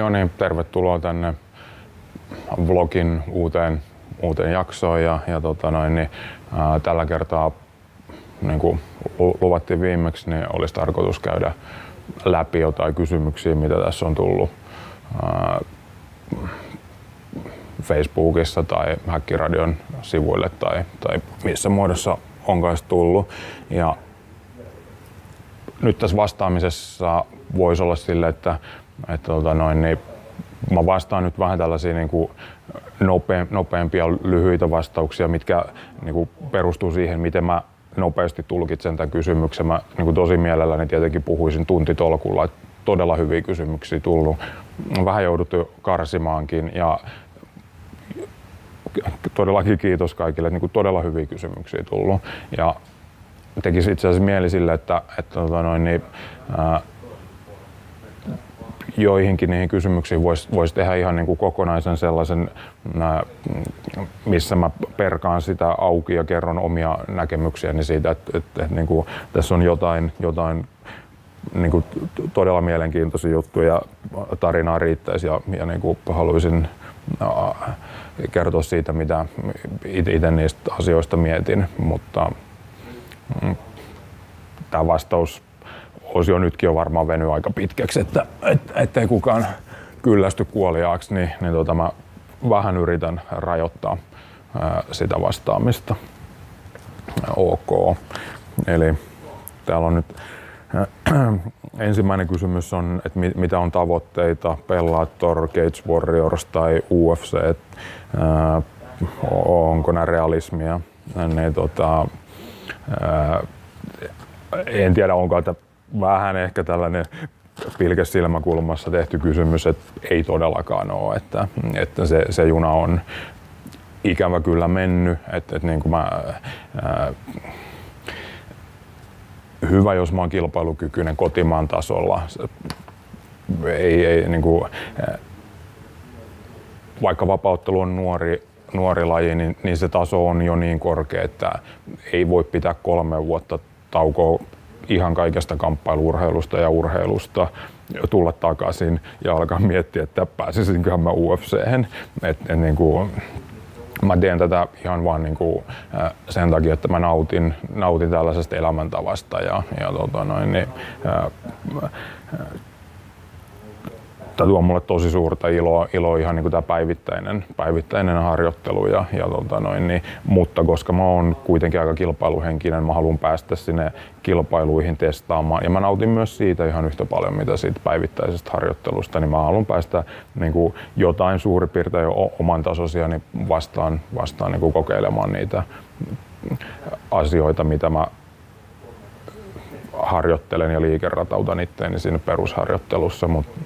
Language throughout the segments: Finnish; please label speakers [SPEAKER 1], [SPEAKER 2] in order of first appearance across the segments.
[SPEAKER 1] No niin, tervetuloa tänne vlogin uuteen, uuteen jaksoon ja, ja tota noin, niin, ää, tällä kertaa niin kuin luvattiin viimeksi, niin olisi tarkoitus käydä läpi jotain kysymyksiä, mitä tässä on tullut ää, Facebookissa tai Häkkiradion sivuille tai, tai missä muodossa onkaan tullut. Ja nyt tässä vastaamisessa voisi olla sille, että, että tota noin, niin mä vastaan nyt vähän tällaisia niin kuin nope, nopeampia, lyhyitä vastauksia, mitkä niin kuin perustuu siihen, miten mä nopeasti tulkitsen tämän kysymyksen. Mä niin kuin tosi mielelläni tietenkin puhuisin tuntitolkulla, että todella hyviä kysymyksiä tullut. Vähän jouduttu karsimaankin ja todellakin kiitos kaikille, niin kuin todella hyviä kysymyksiä tullut. Ja tekisi itse asiassa mieli sille, että, että tota noin, niin, ää, joihinkin niihin kysymyksiin voisi vois tehdä ihan niin kuin kokonaisen sellaisen, missä mä perkaan sitä auki ja kerron omia näkemyksiäni siitä, että, että, että niin kuin, tässä on jotain, jotain niin kuin todella mielenkiintoisia juttuja, tarinaa riittäisi ja, ja niin kuin haluaisin kertoa siitä, mitä itse niistä asioista mietin, mutta mm, tämä vastaus osio nytkin on varmaan veny aika pitkäksi, että et, ettei kukaan kyllästy kuoliaaksi, niin, niin tota mä vähän yritän rajoittaa ää, sitä vastaamista. Ok. Eli täällä on nyt ensimmäinen kysymys on, että mitä on tavoitteita Bellator, Cage Warriors tai UFC, ää, onko nämä realismia. Niin, tota, en tiedä, onko että vähän ehkä tällainen pilkes silmäkulmassa tehty kysymys, että ei todellakaan ole, että, että se, se juna on ikävä kyllä mennyt, että, että niin kuin mä, ää, hyvä, jos mä oon kilpailukykyinen kotimaan tasolla. Ei, ei, niin kuin, vaikka vapauttelu on nuori, nuori laji, niin, niin se taso on jo niin korkea, että ei voi pitää kolme vuotta taukoa ihan kaikesta kamppailuurheilusta ja urheilusta tulla takaisin ja alkaa miettiä, että pääsisinköhän mä UFC:hen. Et, et, niin kuin, mä teen tätä ihan vaan niin kuin, sen takia, että mä nautin, nautin tällaisesta elämäntavasta ja, ja tota noin, niin, ää, tämä tuo mulle tosi suurta iloa, iloa ihan niin kuin tämä päivittäinen, päivittäinen harjoittelu. Ja, ja tota noin, niin, mutta koska mä oon kuitenkin aika kilpailuhenkinen, mä haluan päästä sinne kilpailuihin testaamaan. Ja mä nautin myös siitä ihan yhtä paljon, mitä siitä päivittäisestä harjoittelusta, niin mä haluan päästä niin kuin jotain suurin piirtein oman tasoisia niin vastaan, vastaan niin kuin kokeilemaan niitä asioita, mitä mä harjoittelen ja liikeratautan itteeni siinä perusharjoittelussa, mutta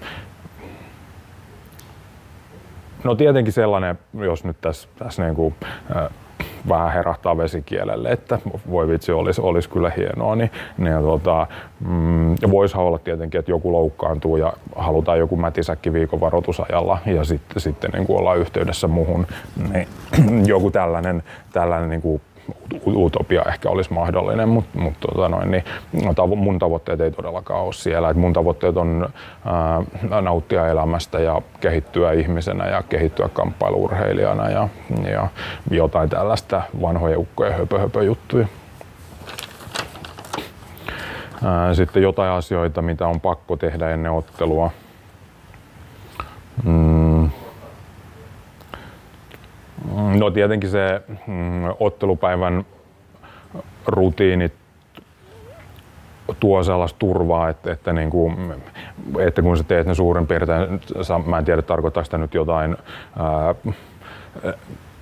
[SPEAKER 1] No tietenkin sellainen, jos nyt tässä, tässä niin kuin, äh, vähän herahtaa vesikielelle, että voi vitsi, olisi, olisi kyllä hienoa, niin, niin tuota, mm, voisihan olla tietenkin, että joku loukkaantuu ja halutaan joku mätisäkki viikon varoitusajalla ja sitten, sitten niin kuin ollaan yhteydessä muuhun, niin joku tällainen, tällainen niin kuin utopia ehkä olisi mahdollinen, mutta mut, tota noin, niin, tavo, mun tavoitteet ei todellakaan ole siellä. Et mun tavoitteet on ää, nauttia elämästä ja kehittyä ihmisenä ja kehittyä kamppailuurheilijana ja, ja jotain tällaista vanhoja ukkoja höpö, höpö juttuja. Sitten jotain asioita, mitä on pakko tehdä ennen ottelua. Mm No tietenkin se mm, ottelupäivän rutiinit tuo sellaista turvaa, että, että, niin kuin, että kun sä teet ne suurin piirtein, mä en tiedä tarkoittaako sitä nyt jotain ää,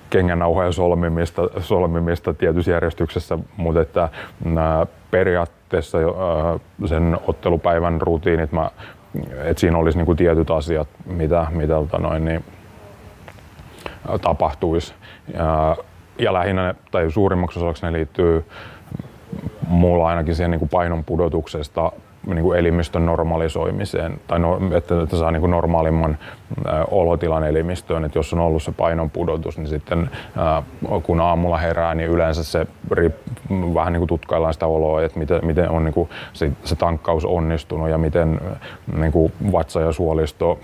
[SPEAKER 1] kengännauhojen solmimista, solmimista tietyssä järjestyksessä, mutta että ää, periaatteessa ää, sen ottelupäivän rutiinit, mä, että siinä olisi niin kuin tietyt asiat, mitä, mitä tota noin, niin, tapahtuisi. Ja, ja lähinnä, tai suurimmaksi osaksi ne liittyy mulla ainakin siihen niin kuin painon pudotuksesta niin kuin elimistön normalisoimiseen, tai no, että, että saa niin kuin normaalimman ä, olotilan elimistöön. Että jos on ollut se painon pudotus, niin sitten ä, kun aamulla herää, niin yleensä se rip, vähän niin kuin tutkaillaan sitä oloa, että miten, miten on niin kuin se, se tankkaus onnistunut ja miten niin kuin vatsa ja suolisto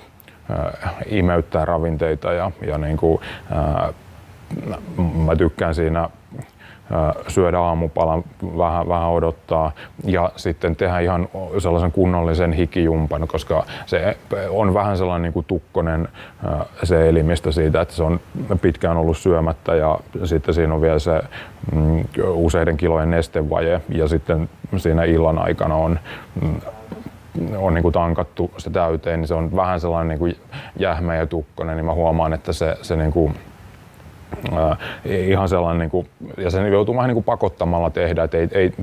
[SPEAKER 1] imeyttää ravinteita ja, ja niin kuin, mä tykkään siinä syödä aamupalan, vähän, vähän odottaa ja sitten tehdä ihan sellaisen kunnollisen hikijumpan, koska se on vähän sellainen niin kuin tukkonen se elimistö siitä, että se on pitkään ollut syömättä ja sitten siinä on vielä se mm, useiden kilojen nestevaje ja sitten siinä illan aikana on mm, on niin kuin tankattu se täyteen, niin se on vähän sellainen niin kuin jähmeä ja tukkonen, niin mä huomaan, että se, se niin kuin ihan sellainen, niin kuin, ja sen joutuu vähän niin kuin pakottamalla tehdä, että ei, ei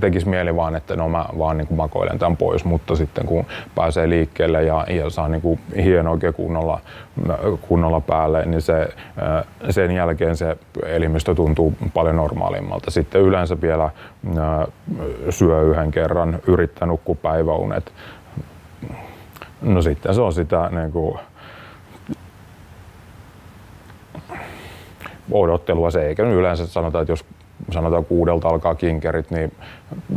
[SPEAKER 1] tekisi mieli vaan, että no mä vaan niin kuin makoilen tämän pois, mutta sitten kun pääsee liikkeelle ja, ja saa niin kuin hien oikein kunnolla, kunnolla päälle, niin se, sen jälkeen se elimistö tuntuu paljon normaalimmalta. Sitten yleensä vielä syö yhden kerran, yrittää nukkua päiväunet. No sitten se on sitä niin kuin, odottelua se, eikä yleensä sanota, että jos sanotaan kuudelta alkaa kinkerit, niin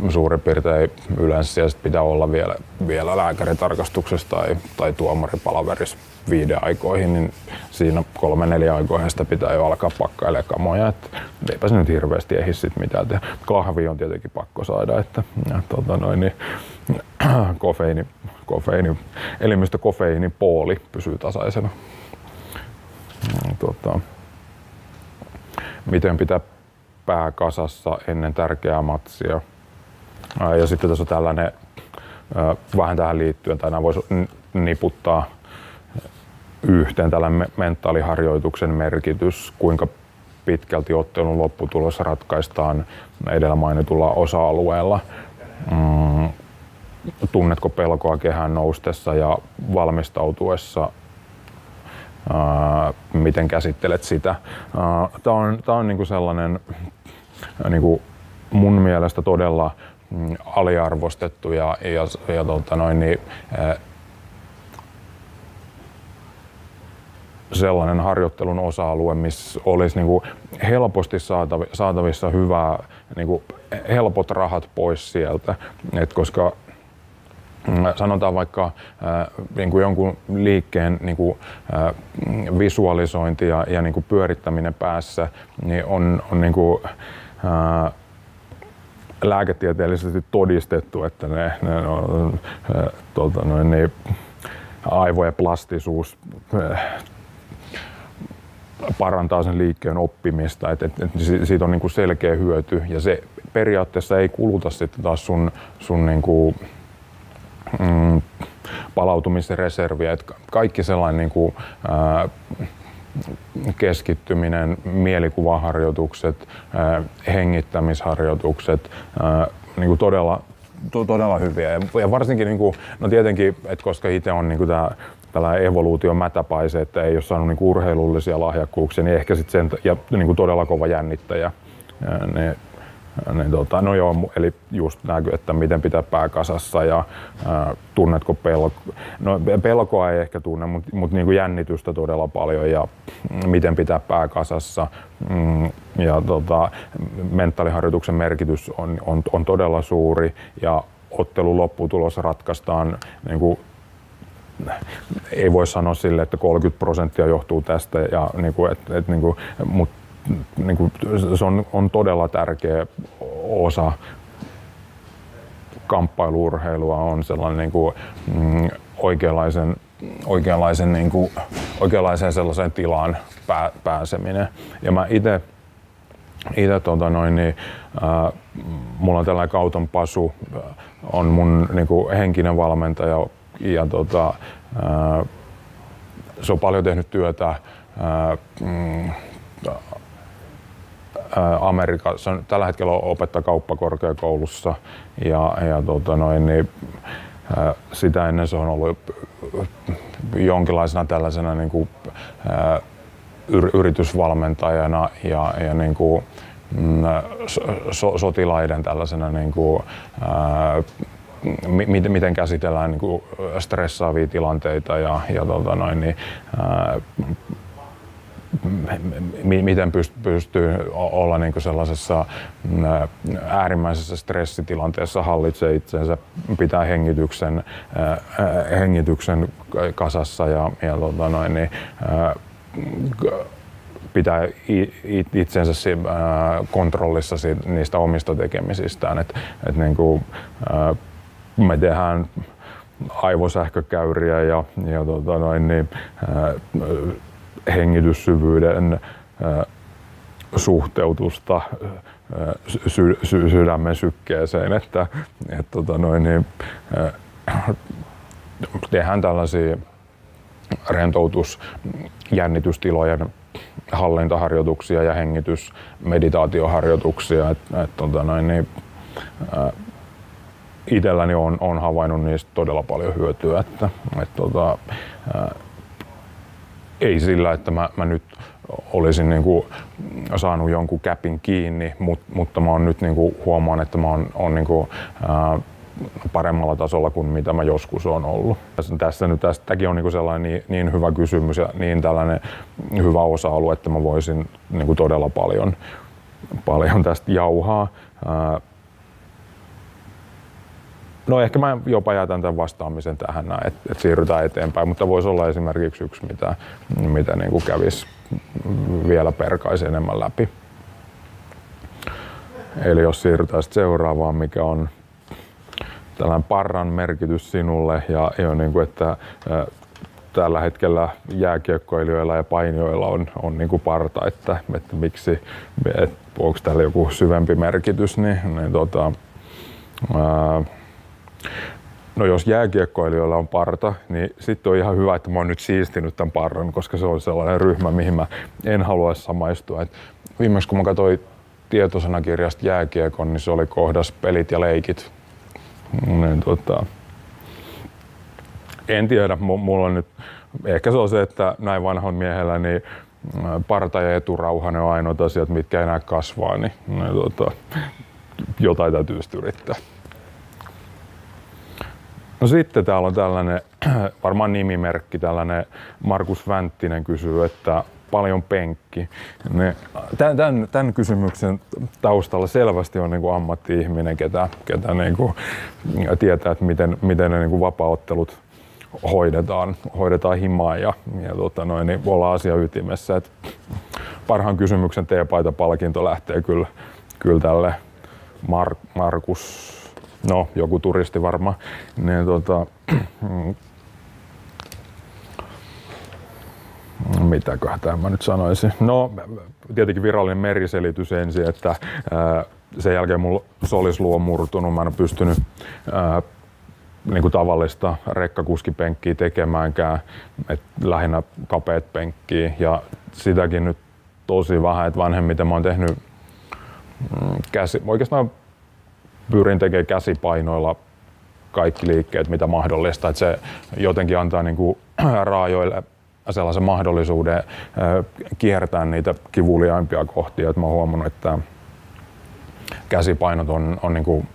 [SPEAKER 1] suurin piirtein yleensä siellä pitää olla vielä, vielä lääkäritarkastuksessa tai, tai tuomaripalaverissa viiden aikoihin, niin siinä kolme neljä aikoihin sitä pitää jo alkaa pakkailemaan kamoja, että eipä se nyt hirveästi ehdi sit mitään tehdä. Kahvi on tietenkin pakko saada, että ja, tota noin, niin, kofeiini, kofeiini, elimistö kofeiinin pooli pysyy tasaisena. Ja, tota, miten pitää pää kasassa ennen tärkeää matsia. Ja sitten tässä on tällainen vähän tähän liittyen, tai nämä voisi niputtaa yhteen tällainen mentaaliharjoituksen merkitys, kuinka pitkälti ottelun lopputulos ratkaistaan edellä mainitulla osa-alueella. Mm, tunnetko pelkoa kehän noustessa ja valmistautuessa miten käsittelet sitä. Tämä on, tää on niinku sellainen niinku mun mielestä todella mm, aliarvostettu ja, ja, ja tota noin, niin, sellainen harjoittelun osa-alue, missä olisi niin kuin helposti saatavissa hyvää, niin kuin helpot rahat pois sieltä. Et koska sanotaan vaikka äh, niin kuin jonkun liikkeen niin kuin, äh, visualisointi ja, ja niin kuin pyörittäminen päässä niin on, on niin kuin, äh, lääketieteellisesti todistettu, että ne, ne on, äh, tuota, noin, niin, aivojen plastisuus äh, parantaa sen liikkeen oppimista, että et, et siitä on niin kuin selkeä hyöty. Ja se periaatteessa ei kuluta sitten taas sun, sun niin kuin, mm, palautumisreserviä. Että kaikki sellainen niin kuin, ää, keskittyminen, mielikuvaharjoitukset, ää, hengittämisharjoitukset, ää, niin kuin todella, to, todella hyviä. Ja, ja varsinkin, niin kuin, no tietenkin, että koska itse on niin kuin tämä tällainen evoluution mätäpaise, että ei ole saanut niin urheilullisia lahjakkuuksia, niin ehkä sitten sen, ja niin kuin todella kova jännittäjä, ne niin tota, no joo, eli just näkyy, että miten pitää pää kasassa ja ää, tunnetko pelko. No pelkoa ei ehkä tunne, mutta mut niinku jännitystä todella paljon ja miten pitää pää kasassa. Mm, ja tota, mentaaliharjoituksen merkitys on, on, on todella suuri ja ottelun lopputulos ratkaistaan niin kuin ei voi sanoa sille, että 30 prosenttia johtuu tästä, ja, niin et, et, niin mutta niin kuin, se on, on todella tärkeä osa kamppailuurheilua on sellainen niin kuin, mm, oikeanlaisen, oikeanlaisen, niin kuin, oikeanlaiseen sellaiseen tilaan pää, pääseminen. Ja mä itse itse tota noin, niin, äh, mulla on tällainen Kauton Pasu, on mun niin kuin, henkinen valmentaja ja tota, äh, se on paljon tehnyt työtä äh, mm, Amerikassa, on tällä hetkellä opettaa kauppakorkeakoulussa ja, ja tota noin, niin, sitä ennen se on ollut jonkinlaisena tällaisena niin kuin, yritysvalmentajana ja, ja niin kuin, mm, so, sotilaiden tällaisena niin kuin, ää, miten, miten käsitellään niin kuin stressaavia tilanteita ja, ja tota noin, niin, ää, miten pystyy olla niin sellaisessa äärimmäisessä stressitilanteessa hallitsee itsensä, pitää hengityksen, hengityksen kasassa ja, ja tota noin, niin, pitää itsensä kontrollissa niistä omista tekemisistään. Et, et niin kuin, me tehdään aivosähkökäyriä ja, ja tota noin, niin, hengityssyvyyden suhteutusta sy- sy- sydämen sykkeeseen, että et, tota noin, niin, tehdään tällaisia rentoutus, jännitystilojen hallintaharjoituksia ja hengitys, meditaatioharjoituksia. Et, et, tota noin, niin, itselläni on, on havainnut niistä todella paljon hyötyä. Että, et, tota, ää, ei sillä, että mä, mä nyt olisin niin kuin saanut jonkun käpin kiinni, mut, mutta mä oon nyt niin kuin huomaan, että mä oon, oon niin kuin, ää, paremmalla tasolla kuin mitä mä joskus on ollut. Tässä nyt tästäkin on niin sellainen niin, niin, hyvä kysymys ja niin tällainen hyvä osa-alue, että mä voisin niin kuin todella paljon, paljon tästä jauhaa. Ää, No ehkä mä jopa jätän tämän vastaamisen tähän, että, että siirrytään eteenpäin, mutta voisi olla esimerkiksi yksi, mitä, mitä niin kuin kävisi vielä perkaisi enemmän läpi. Eli jos siirrytään seuraavaan, mikä on tällainen parran merkitys sinulle ja, ja niin kuin, että tällä hetkellä jääkiekkoilijoilla ja painijoilla on, on niin kuin parta, että, että miksi, että onko täällä joku syvempi merkitys, niin, niin tota, ää, No jos jääkiekkoilijoilla on parta, niin sitten on ihan hyvä, että mä oon nyt siistinyt tämän parran, koska se on sellainen ryhmä, mihin mä en halua samaistua. Et viimeksi kun mä katsoin tietosanakirjasta jääkiekon, niin se oli kohdas pelit ja leikit. Niin, tota, en tiedä, mulla on nyt, ehkä se on se, että näin vanhan miehellä, niin parta ja eturauha ne on ainoat asiat, mitkä enää kasvaa, niin, niin tota, jotain täytyy yrittää. No sitten täällä on tällainen, varmaan nimimerkki, tällainen Markus Vänttinen kysyy, että paljon penkki. Tämän, tämän, tämän kysymyksen taustalla selvästi on niin kuin ammatti-ihminen, ketä, ketä niin kuin tietää, että miten, miten ne niin kuin vapauttelut hoidetaan, hoidetaan himaa ja, ja tota noin, niin olla asia ytimessä. Et parhaan kysymyksen teepaita-palkinto lähtee kyllä, kyllä tälle Mar- Markus no joku turisti varmaan, niin tota, mitäköhän tämä mä nyt sanoisin. No tietenkin virallinen meriselitys ensin, että ää, sen jälkeen mulla solisluu on murtunut, mä en ole pystynyt ää, niin kuin tavallista rekkakuskipenkkiä tekemäänkään, et lähinnä kapeat penkkiä. Ja sitäkin nyt tosi vähän, että vanhemmiten mä oon tehnyt mm, käsi, oikeastaan pyrin tekemään käsipainoilla kaikki liikkeet, mitä mahdollista. Että se jotenkin antaa niin kuin raajoille sellaisen mahdollisuuden kiertää niitä kivuliaimpia kohtia. Että mä oon huomannut, että käsipainot on, on niin kuin,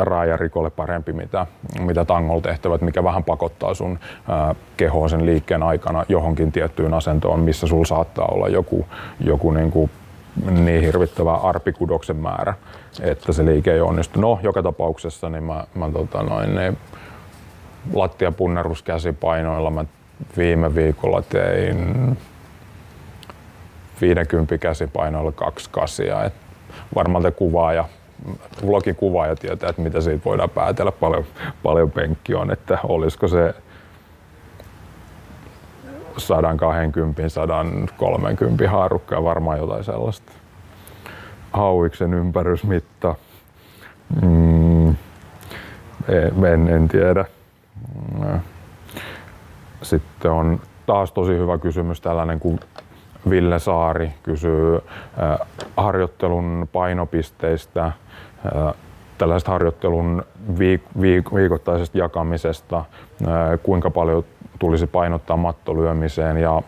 [SPEAKER 1] raajarikolle parempi, mitä, mitä tangolla tehtävät, mikä vähän pakottaa sun kehoa sen liikkeen aikana johonkin tiettyyn asentoon, missä sulla saattaa olla joku, joku niin kuin niin hirvittävä arpikudoksen määrä, että se liike ei onnistu. No, joka tapauksessa niin mä, mä tota noin, niin lattiapunneruskäsipainoilla mä viime viikolla tein 50 käsipainoilla kaksi kasia. Et varmaan te kuvaaja, vlogin kuvaaja tietää, että mitä siitä voidaan päätellä, paljon, paljon penkki on, että olisiko se 120, 130 haarukkaa, varmaan jotain sellaista. Hauiksen ympärysmitta. Mm, en, en tiedä. Sitten on taas tosi hyvä kysymys tällainen, kun Ville Saari kysyy harjoittelun painopisteistä, tällaisesta harjoittelun viik- viik- viikoittaisesta jakamisesta, äh, kuinka paljon tulisi painottaa mattolyömiseen ja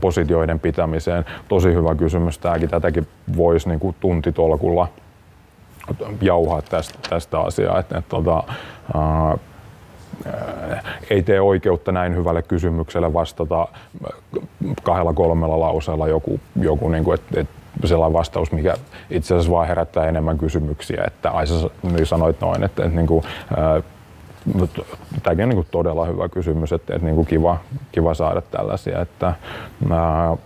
[SPEAKER 1] positioiden pitämiseen. Tosi hyvä kysymys tämäkin. Tätäkin voisi niin kuin tuntitolkulla jauhaa tästä, tästä asiaa. Että, että, tota, ää, ei tee oikeutta näin hyvälle kysymykselle vastata kahdella kolmella lauseella joku, joku niin kuin, että, että sellainen vastaus, mikä itse asiassa vaan herättää enemmän kysymyksiä, että ai sä niin sanoit noin, että, että niin kuin, ää, tämäkin on niin kuin todella hyvä kysymys, että, että niin kuin kiva, kiva saada tällaisia, että ää,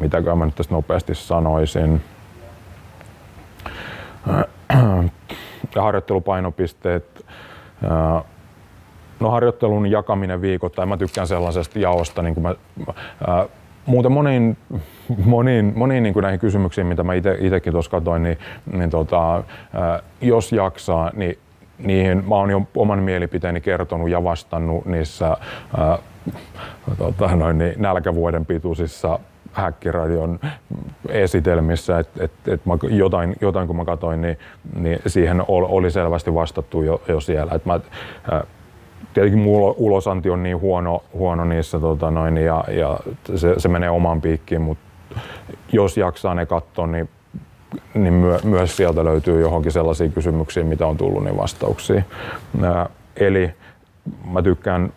[SPEAKER 1] mitäkään mä nyt tästä nopeasti sanoisin. harjoittelupainopisteet, no harjoittelun jakaminen viikoittain, mä tykkään sellaisesta jaosta, niin kuin mä, ää, muuten moniin, moniin, moniin niin kuin näihin kysymyksiin, mitä mä itsekin tuossa katsoin, niin, niin tota, jos jaksaa, niin niihin mä oon jo oman mielipiteeni kertonut ja vastannut niissä ää, tota, noin, niin nälkävuoden pituisissa häkkiradion esitelmissä, että et, et jotain, jotain kun mä katsoin, niin, niin siihen oli selvästi vastattu jo, jo siellä. Et mä, ää, tietenkin ulosanti on niin huono, huono niissä tota noin, ja, ja se, se, menee omaan piikkiin, mutta jos jaksaa ne katsoa, niin, niin myö, myös sieltä löytyy johonkin sellaisia kysymyksiä, mitä on tullut, niin vastauksia. Ää, eli mä tykkään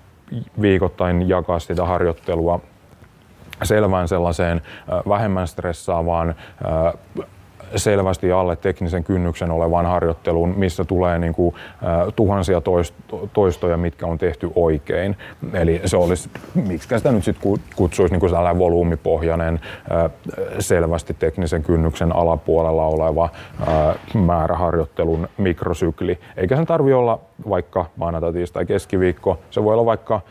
[SPEAKER 1] viikoittain jakaa sitä harjoittelua selvään sellaiseen vähemmän stressaavaan selvästi alle teknisen kynnyksen olevaan harjoitteluun, missä tulee niin kuin, tuhansia toistoja, mitkä on tehty oikein. Eli se olisi, miksi sitä nyt sitten kutsuisi niin kuin sellainen volyymipohjainen, selvästi teknisen kynnyksen alapuolella oleva äh, määräharjoittelun mikrosykli. Eikä sen tarvi olla vaikka maanantai, tiistai, keskiviikko. Se voi olla vaikka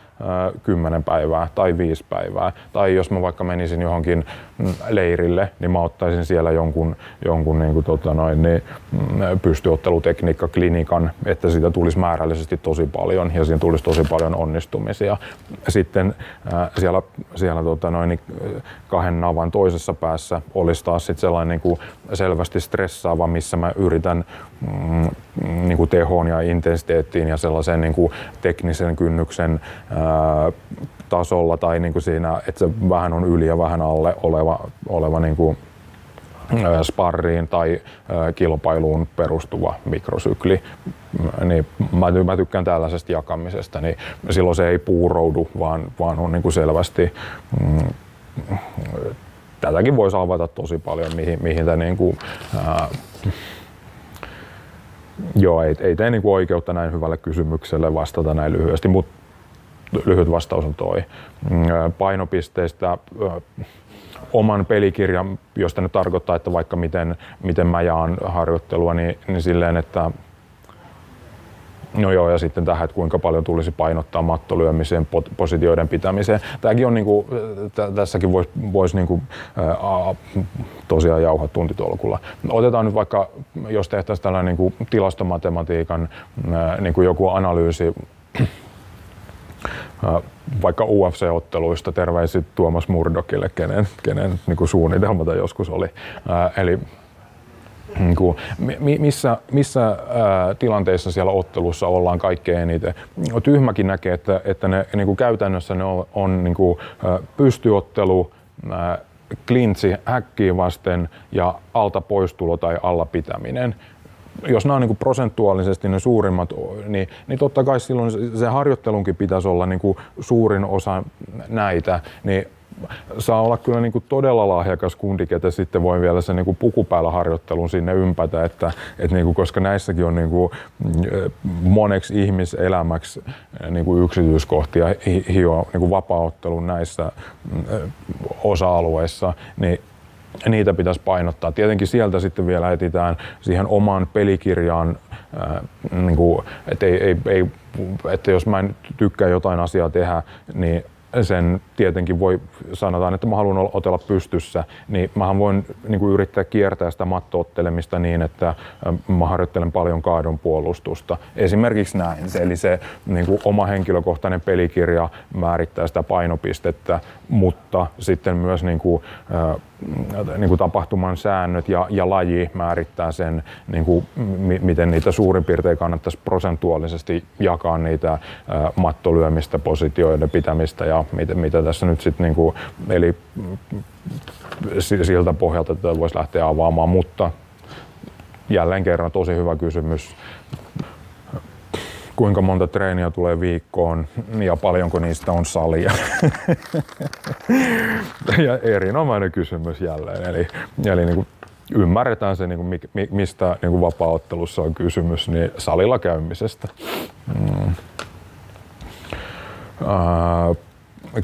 [SPEAKER 1] kymmenen päivää tai viisi päivää. Tai jos mä vaikka menisin johonkin mm, leirille, niin mä ottaisin siellä jonkun, jonkun niin kuin, tota noin, niin, mm, pystyottelutekniikka klinikan, että siitä tulisi määrällisesti tosi paljon ja siinä tulisi tosi paljon onnistumisia. Sitten siellä, siellä tota noin, niin kahden navan toisessa päässä olisi taas sit sellainen niin kuin selvästi stressaava, missä mä yritän mm, niin kuin tehoon ja intensiteettiin ja sellaisen niin kuin teknisen kynnyksen ää, tasolla tai niin kuin siinä, että se vähän on yli ja vähän alle oleva, oleva niin kuin sparriin tai kilpailuun perustuva mikrosykli, niin mä, mä tykkään tällaisesta jakamisesta, niin silloin se ei puuroudu, vaan, vaan on niin kuin selvästi mm, tätäkin voisi avata tosi paljon, mihin, mihin tämä niin kuin, ää, Joo, ei, ei tee niinku oikeutta näin hyvälle kysymykselle vastata näin lyhyesti, mutta lyhyt vastaus on toi. Mm, painopisteistä oman pelikirjan, josta nyt tarkoittaa, että vaikka miten, miten mä jaan harjoittelua, niin, niin silleen, että No joo, ja sitten tähän, että kuinka paljon tulisi painottaa mattolyömiseen, positioiden pitämiseen. Tämäkin on, niin kuin, t- tässäkin voisi vois niin kuin, ää, tosiaan jauhaa tuntitolkulla. Otetaan nyt vaikka, jos tehtäisiin tällainen niin kuin tilastomatematiikan ää, niin kuin joku analyysi, vaikka UFC-otteluista terveisit Tuomas Murdokille, kenen, kenen niin kuin suunnitelma joskus oli. Ää, eli niin kuin, missä, missä ää, tilanteissa siellä ottelussa ollaan kaikkein eniten. Tyhmäkin näkee, että, että ne niin kuin käytännössä ne on, on niin kuin, pystyottelu, klintsi häkkiin vasten ja alta poistulo tai alla pitäminen jos nämä on niin prosentuaalisesti ne suurimmat, niin, niin totta kai silloin se, harjoittelunkin pitäisi olla niin kuin suurin osa näitä, niin saa olla kyllä niin kuin todella lahjakas kundi, ketä sitten voi vielä sen niin kuin pukupäällä harjoittelun sinne ympätä, että, että niin kuin, koska näissäkin on niin kuin moneksi ihmiselämäksi niin kuin yksityiskohtia hioa niin kuin näissä osa-alueissa, niin niitä pitäisi painottaa. Tietenkin sieltä sitten vielä etsitään siihen omaan pelikirjaan, ää, niin kuin, että, ei, ei, ei, että jos mä en tykkää jotain asiaa tehdä, niin sen tietenkin voi, sanotaan, että mä haluan otella pystyssä, niin mä voin niin kuin yrittää kiertää sitä mattoottelemista niin, että mä harjoittelen paljon kaadon puolustusta. Esimerkiksi näin. Eli se niin kuin oma henkilökohtainen pelikirja määrittää sitä painopistettä, mutta sitten myös niin kuin, niin kuin tapahtuman säännöt ja, ja laji määrittää sen, niin kuin, m- miten niitä suurin piirtein kannattaisi prosentuaalisesti jakaa niitä ä, mattolyömistä, positioiden pitämistä ja mitä, mitä tässä nyt sitten, niin eli siltä pohjalta tätä voisi lähteä avaamaan, mutta jälleen kerran tosi hyvä kysymys kuinka monta treeniä tulee viikkoon ja paljonko niistä on salia? ja erinomainen kysymys jälleen. Eli, eli niin kuin ymmärretään se, niin kuin, mistä niin kuin vapaaottelussa on kysymys, niin salilla käymisestä. Mm.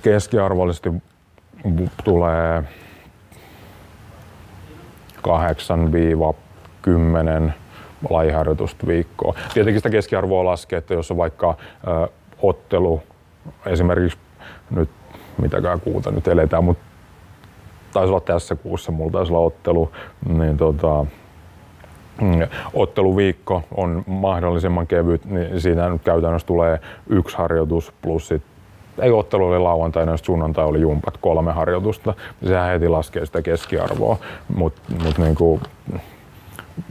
[SPEAKER 1] keskiarvollisesti tulee 8-10 lajiharjoitusta viikkoa. Tietenkin sitä keskiarvoa laskee, että jos on vaikka ö, ottelu, esimerkiksi nyt mitäkään kuuta nyt eletään, mutta taisi olla tässä kuussa, mulla taisi olla ottelu, niin tota, mm, otteluviikko on mahdollisimman kevyt, niin siinä nyt käytännössä tulee yksi harjoitus plus sit ei ottelu oli lauantaina, jos sunnuntai oli jumpat kolme harjoitusta, niin sehän heti laskee sitä keskiarvoa. Mutta mut niinku,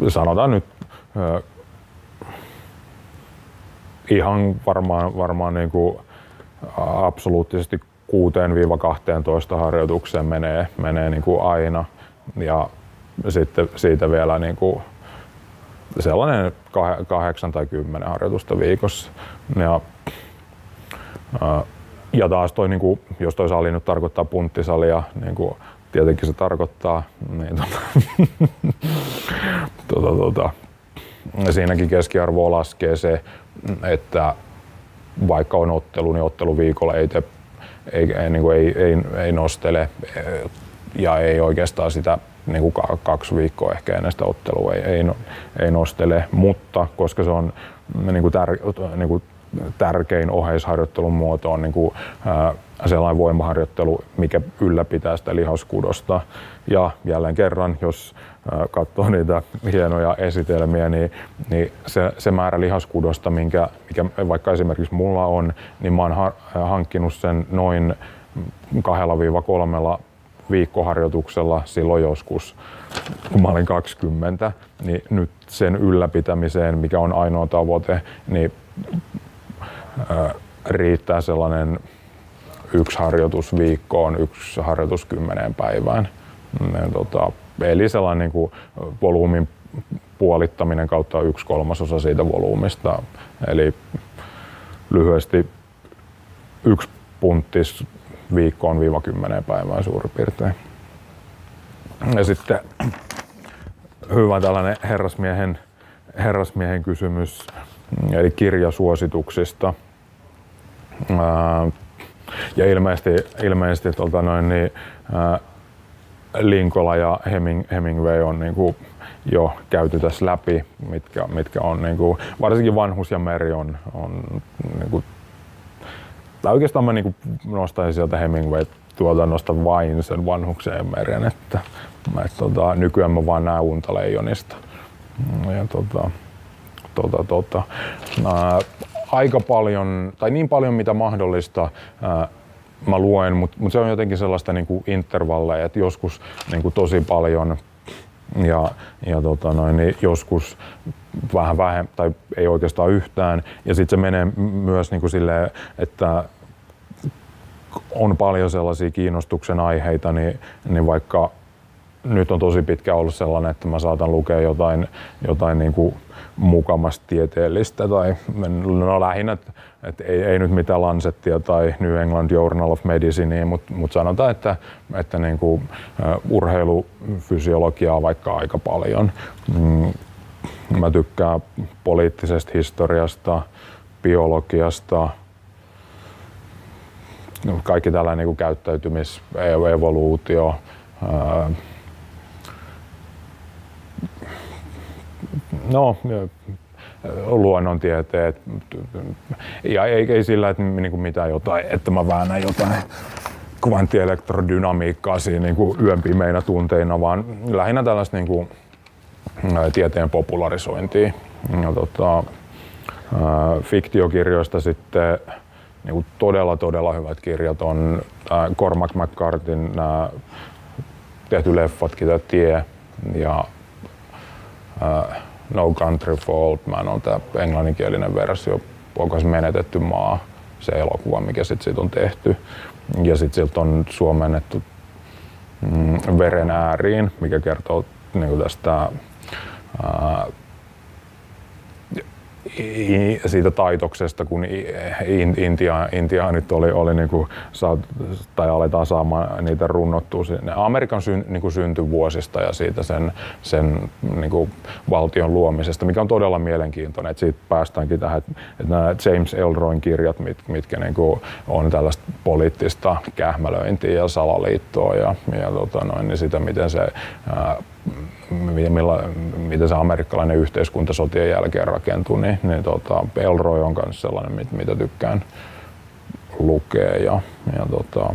[SPEAKER 1] sanotaan nyt ihan varmaan, varmaan niinku absoluuttisesti 6-12 harjoitukseen menee, menee niinku aina. Ja sitten siitä vielä niinku sellainen kahdeksan tai kymmenen harjoitusta viikossa. Ja, ja taas toi, niin kuin, jos toi sali nyt tarkoittaa punttisalia, niin kuin tietenkin se tarkoittaa, niin tota, tota, tota, siinäkin keskiarvoa laskee se, että vaikka on ottelu, niin otteluviikolla ei, te, ei, ei, niin kuin ei, ei, ei nostele ja ei oikeastaan sitä niin kuin kaksi viikkoa ehkä ennen sitä ottelua ei, ei, ei nostele, mutta koska se on niin kuin tär, niin kuin tärkein oheisharjoittelun muoto on niin kuin, ää, sellainen voimaharjoittelu, mikä ylläpitää sitä lihaskudosta. Ja jälleen kerran, jos katsoo niitä hienoja esitelmiä, niin, niin se, se määrä lihaskudosta, minkä, mikä vaikka esimerkiksi mulla on, niin mä oon ha, hankkinut sen noin kahdella viiva kolmella viikkoharjoituksella silloin joskus, kun mä olin 20, niin nyt sen ylläpitämiseen, mikä on ainoa tavoite, niin riittää sellainen yksi harjoitus viikkoon, yksi harjoitus kymmeneen päivään. Ja, tota, eli sellainen niin kuin volyymin puolittaminen kautta yksi kolmasosa siitä volyymista. Eli lyhyesti yksi punttis viikkoon viiva kymmeneen päivään suurin piirtein. Ja sitten hyvä tällainen herrasmiehen, herrasmiehen kysymys, eli kirjasuosituksista. Ja ilmeisesti, ilmeisesti tuota noin, niin, Linkola ja Heming, Hemingway on niin kuin jo käyty tässä läpi, mitkä, mitkä on niin kuin, varsinkin Vanhus ja Meri on, on niin kuin, tai oikeastaan mä niin kuin nostaisin sieltä Hemingway tuotannosta vain sen vanhuksen ja meren, että, että tota, nykyään mä vaan näen unta leijonista. Ja, tota, tota, tota, ää, aika paljon, tai niin paljon mitä mahdollista, ää, mä luen, mutta mut se on jotenkin sellaista niin kuin intervalleja, että joskus niin kuin tosi paljon ja, ja tota noin, niin joskus vähän vähemmän tai ei oikeastaan yhtään. Ja sitten se menee myös niin kuin silleen, että on paljon sellaisia kiinnostuksen aiheita, niin, niin vaikka nyt on tosi pitkä ollut sellainen, että mä saatan lukea jotain, jotain niin kuin mukamasta tieteellistä tai no lähinnä, että, ei, ei, nyt mitään Lancettia tai New England Journal of Medicine, mutta mut sanotaan, että, että niin kuin, urheilufysiologiaa vaikka aika paljon. Mm, mä tykkään poliittisesta historiasta, biologiasta, kaikki tällainen niin kuin käyttäytymis, evoluutio, no, luonnontieteet. Ja ei, ei sillä, että niin kuin mitään jotain, että mä väännän jotain kvanttielektrodynamiikkaa siinä niin kuin yön pimeinä tunteina, vaan lähinnä tällaista niin kuin, tieteen popularisointia. Ja, tota, fiktiokirjoista sitten niin kuin todella, todella hyvät kirjat on Cormac McCartin tehty leffatkin, Tie ja No Country for Old Man on tämä englanninkielinen versio, onko se menetetty maa, se elokuva, mikä sitten siitä on tehty. Ja sitten siltä on suomennettu mm, Veren ääriin, mikä kertoo niin tästä ää, siitä taitoksesta, kun Intia, Intia nyt oli, oli niin kuin, tai aletaan saamaan niitä runnottua Amerikan syn, niin kuin syntyvuosista ja siitä sen, sen niin kuin valtion luomisesta, mikä on todella mielenkiintoinen. Että siitä päästäänkin tähän, että nämä James Elroyn kirjat, mit, mitkä niin kuin on tällaista poliittista kähmälöintiä ja salaliittoa ja, ja tota noin, niin sitä, miten se ää, millä, miten se amerikkalainen yhteiskunta sotien jälkeen rakentui, niin, niin tota, Elroy on myös sellainen, mitä tykkään lukea. Ja, ja tota,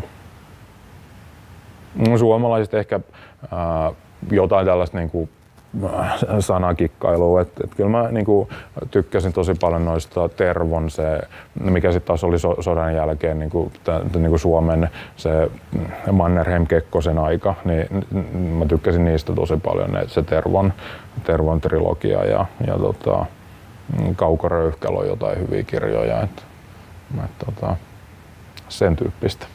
[SPEAKER 1] suomalaiset ehkä ää, jotain tällaista niin kuin, sanakikkailua. että et kyllä mä niin kuin, tykkäsin tosi paljon noista Tervon, se, mikä sitten taas oli so, sodan jälkeen niin kuin, t- niin kuin Suomen se Mannerheim Kekkosen aika, niin mä tykkäsin niistä tosi paljon, ne, se Tervon, Tervon trilogia ja, ja tota, Kaukoröyhkällä on jotain hyviä kirjoja, että, et, tota, sen tyyppistä.